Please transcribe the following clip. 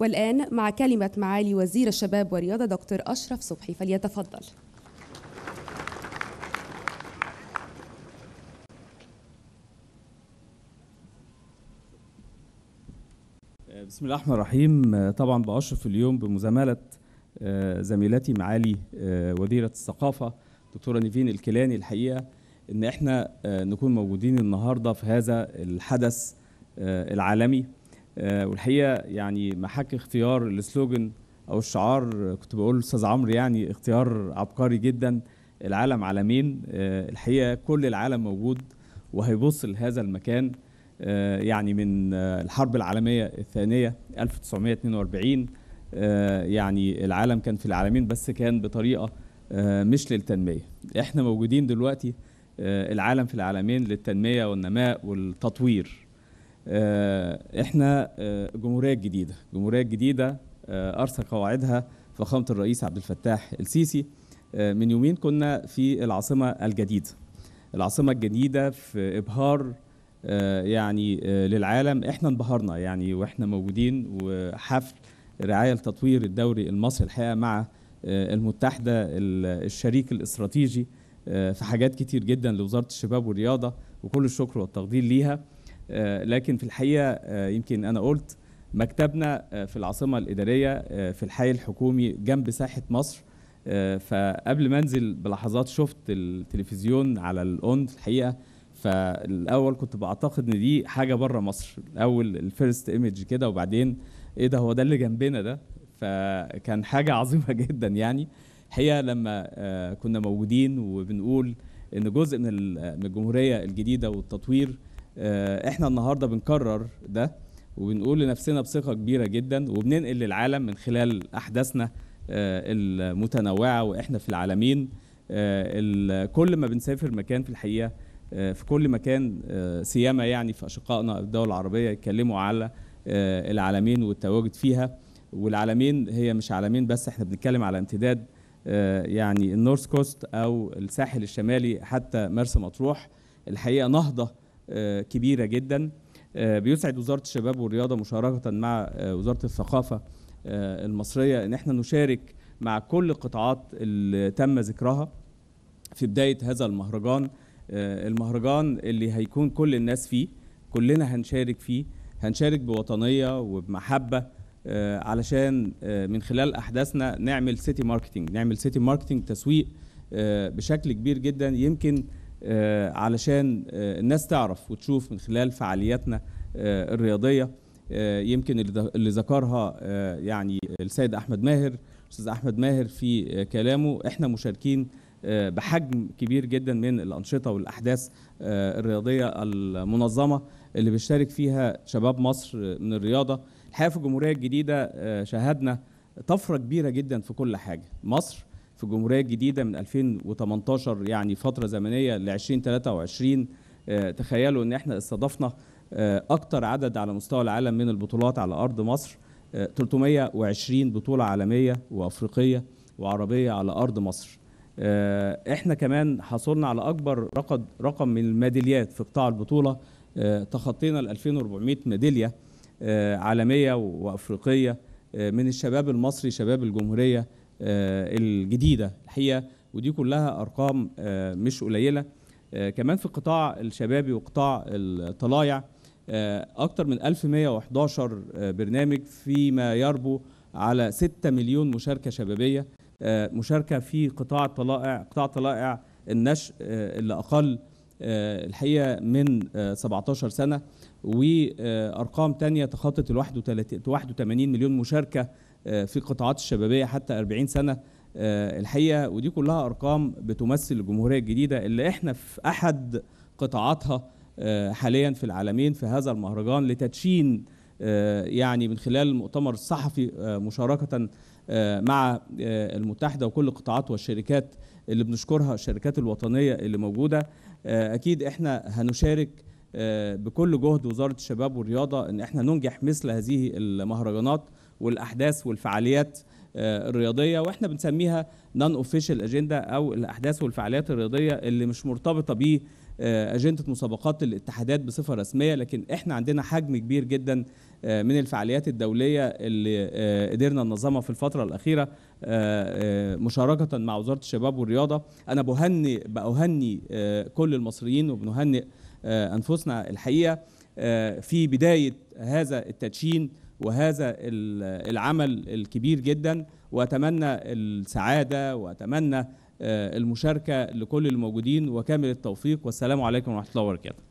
والآن مع كلمة معالي وزير الشباب والرياضة دكتور أشرف صبحي فليتفضل. بسم الله الرحمن الرحيم. طبعا بأشرف اليوم بمزاملة زميلتي معالي وزيرة الثقافة دكتورة نيفين الكيلاني. الحقيقة إن إحنا نكون موجودين النهارده في هذا الحدث العالمي. والحقيقة يعني محك اختيار السلوجن أو الشعار كنت بقول أستاذ عمرو يعني اختيار عبقري جدا. العالم عالمين الحقيقة كل العالم موجود وهيبص لهذا المكان يعني من الحرب العالمية الثانية 1942 يعني العالم كان في العالمين بس كان بطريقة مش للتنمية. إحنا موجودين دلوقتي العالم في العالمين للتنمية والنماء والتطوير. إحنا جمهورية جديدة. جمهورية جديدة ارسى قواعدها فخامة الرئيس عبد الفتاح السيسي. من يومين كنا في العاصمة الجديدة. العاصمة الجديدة في إبهار يعني للعالم. إحنا انبهرنا يعني وإحنا موجودين. وحفل رعاية لتطوير الدوري المصري الحقيقة مع المتحدة الشريك الاستراتيجي في حاجات كتير جدا لوزارة الشباب والرياضة. وكل الشكر والتقدير ليها. لكن في الحقيقة يمكن أنا قلت مكتبنا في العاصمة الإدارية في الحي الحكومي جنب ساحة مصر. فقبل ما أنزل بلحظات شفت التلفزيون على ال on الحقيقة. فالأول كنت بعتقد إن دي حاجة بره مصر. الأول ال first image كده وبعدين إيه ده هو ده اللي جنبنا ده؟ فكان حاجة عظيمة جدا يعني. الحقيقة لما كنا موجودين وبنقول إن جزء من الجمهورية الجديدة والتطوير إحنا النهارده بنكرر ده وبنقول لنفسنا بثقة كبيرة جدا وبننقل للعالم من خلال أحداثنا المتنوعة وإحنا في العالمين. كل ما بنسافر مكان في الحقيقة في كل مكان سيما يعني في أشقائنا الدول العربية يتكلموا على العالمين والتواجد فيها. والعالمين هي مش عالمين بس إحنا بنتكلم على امتداد يعني النورث كوست أو الساحل الشمالي حتى مرسى مطروح. الحقيقة نهضة كبيرة جدا. بيسعد وزارة الشباب والرياضة مشاركة مع وزارة الثقافة المصرية إن إحنا نشارك مع كل القطاعات اللي تم ذكرها في بداية هذا المهرجان. المهرجان اللي هيكون كل الناس فيه كلنا هنشارك فيه هنشارك بوطنية وبمحبة علشان من خلال أحداثنا نعمل city marketing نعمل city marketing تسويق بشكل كبير جدا. يمكن علشان الناس تعرف وتشوف من خلال فعالياتنا الرياضية. يمكن اللي ذكرها يعني السيد أحمد ماهر أستاذ أحمد ماهر في كلامه. إحنا مشاركين بحجم كبير جدا من الأنشطة والأحداث الرياضية المنظمة اللي بيشترك فيها شباب مصر من الرياضة. الحقيقة في الجمهورية الجديدة شاهدنا طفرة كبيرة جدا في كل حاجة. مصر في الجمهوريه الجديده من 2018 يعني فترة زمنية ل 2023 تخيلوا إن إحنا استضفنا أكتر عدد على مستوى العالم من البطولات على أرض مصر 320 بطولة عالمية وأفريقية وعربية على أرض مصر. إحنا كمان حصلنا على أكبر رقم رقم من الميداليات في قطاع البطولة تخطينا ال 2400 ميدالية عالمية وأفريقية من الشباب المصري شباب الجمهورية الجديدة. الحقيقة ودي كلها أرقام مش قليلة. كمان في القطاع الشبابي وقطاع الطلايع أكثر من 1111 برنامج فيما يربو على 6 مليون مشاركة شبابية مشاركة في قطاع الطلائع قطاع الطلائع النشء اللي أقل الحقيقة من 17 سنة. وأرقام تانية تخطت ال 81 مليون مشاركة في القطاعات الشبابية حتى 40 سنة. الحقيقة ودي كلها أرقام بتمثل الجمهورية الجديدة اللي إحنا في أحد قطاعاتها حاليا في العالمين في هذا المهرجان لتدشين يعني من خلال المؤتمر الصحفي مشاركة مع المتحدة وكل القطاعات والشركات اللي بنشكرها الشركات الوطنية اللي موجودة. أكيد إحنا هنشارك بكل جهد وزارة الشباب والرياضة إن إحنا ننجح مثل هذه المهرجانات. والأحداث والفعاليات الرياضية وإحنا بنسميها نون اوفيشال اجندا أو الأحداث والفعاليات الرياضية اللي مش مرتبطة أجندة مسابقات الاتحادات بصفة رسمية لكن إحنا عندنا حجم كبير جدا من الفعاليات الدولية اللي قدرنا ننظمها في الفترة الأخيرة مشاركة مع وزارة الشباب والرياضة. أنا بهني بأهني كل المصريين وبنهنئ أنفسنا الحقيقة في بداية هذا التدشين وهذا العمل الكبير جدا. وأتمنى السعادة وأتمنى المشاركة لكل الموجودين وكامل التوفيق. والسلام عليكم ورحمة الله وبركاته.